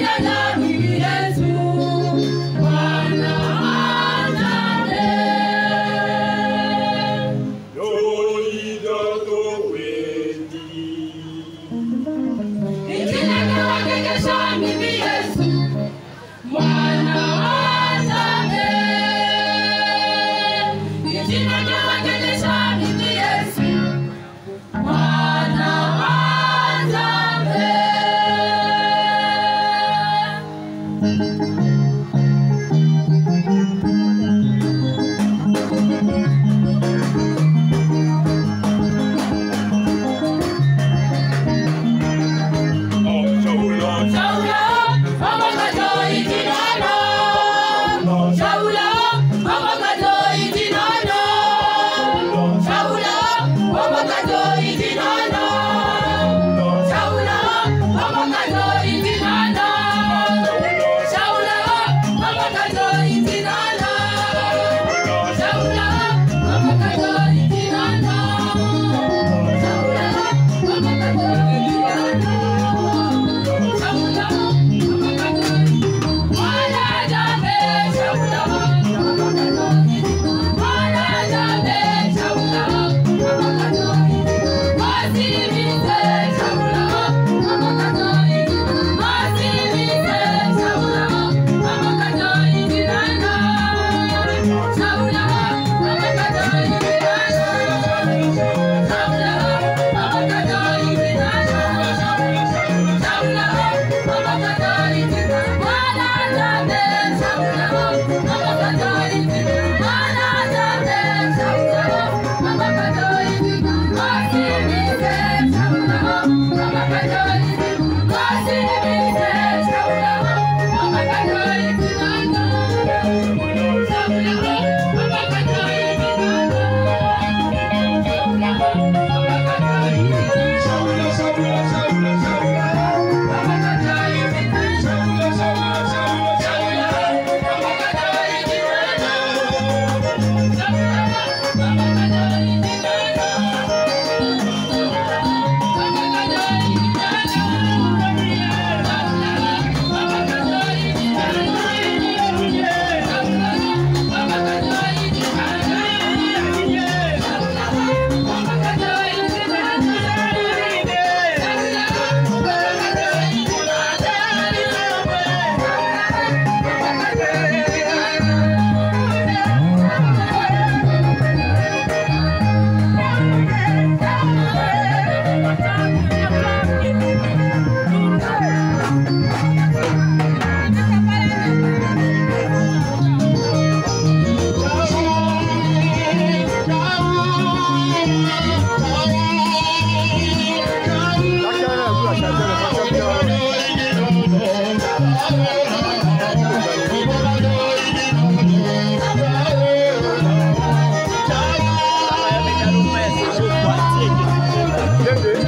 Yeah. la la. Música Get this.